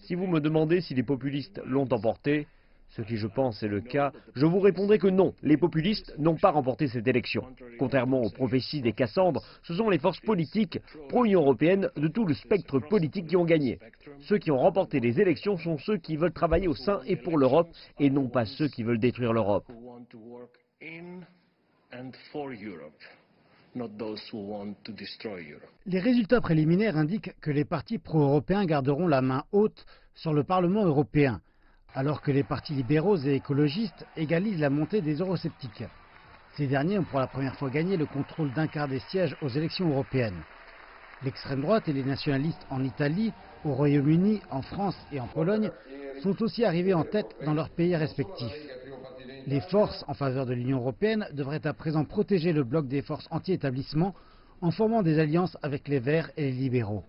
Si vous me demandez si les populistes l'ont emporté, ce qui je pense est le cas, je vous répondrai que non, les populistes n'ont pas remporté cette élection. Contrairement aux prophéties des Cassandres, ce sont les forces politiques pro-Union européenne de tout le spectre politique qui ont gagné. Ceux qui ont remporté les élections sont ceux qui veulent travailler au sein et pour l'Europe et non pas ceux qui veulent détruire l'Europe. Les résultats préliminaires indiquent que les partis pro-européens garderont la main haute sur le Parlement européen alors que les partis libéraux et écologistes égalisent la montée des eurosceptiques. Ces derniers ont pour la première fois gagné le contrôle d'un quart des sièges aux élections européennes. L'extrême droite et les nationalistes en Italie, au Royaume-Uni, en France et en Pologne sont aussi arrivés en tête dans leurs pays respectifs. Les forces en faveur de l'Union européenne devraient à présent protéger le bloc des forces anti-établissement en formant des alliances avec les Verts et les libéraux.